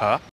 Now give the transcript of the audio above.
は？